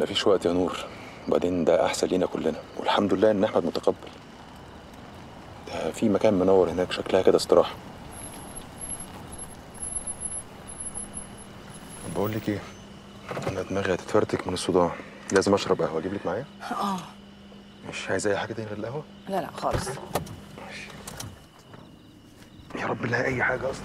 مفيش وقت يا نور. وبعدين ده أحسن لينا كلنا. والحمد لله إن أحمد متقبل. ده في مكان منور هناك شكلها كده استراحة. بقول لك إيه؟ أنا دماغي هتتفرتك من الصداع. لازم أشرب قهوة. أجيب لك معايا؟ آه. مش عايز أي حاجة تاني غير القهوة؟ لا لا خالص. يا رب لا أي حاجة أصلا.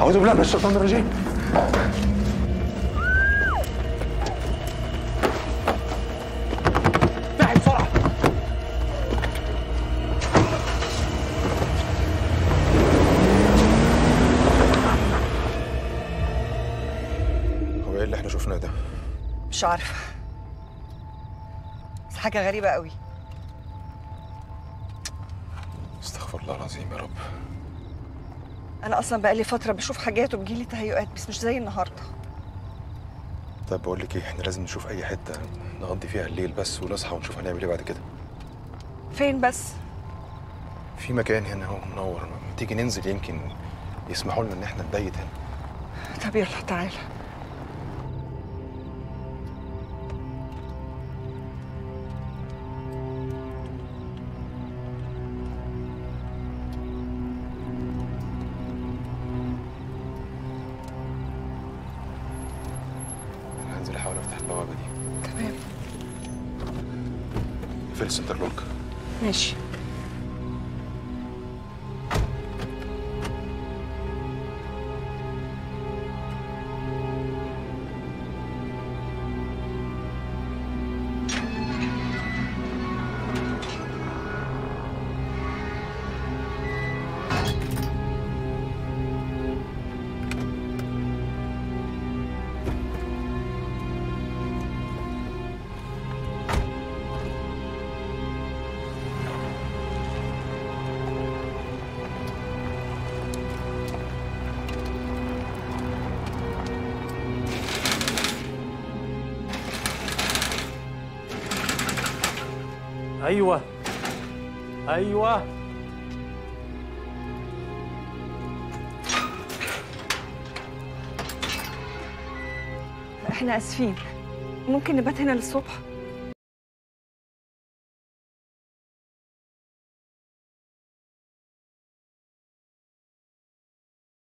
أعوذ بالله من الشيطان الرجيم. افتحي بسرعة؟ هو إيه اللي إحنا شفناه ده؟ مش عارفة. بس حاجة غريبة قوي. استغفر الله العظيم يا رب. أنا أصلا بقالي فترة بشوف حاجات وبجيلي تهيؤات بس مش زي النهارده. طيب بقول لك إيه إحنا لازم نشوف أي حتة نقضي فيها الليل بس ونصحى ونشوف هنعمل إيه بعد كده. فين بس؟ في مكان هنا أهو منور. تيجي ننزل يمكن يسمحوا لنا إن إحنا نبيت هنا. طب يلا تعالى. هنزل احاول افتح البوابة دي. تمام. في السنتر لوك ماشي. أيوه. أيوه. إحنا آسفين. ممكن نبات هنا للصبح؟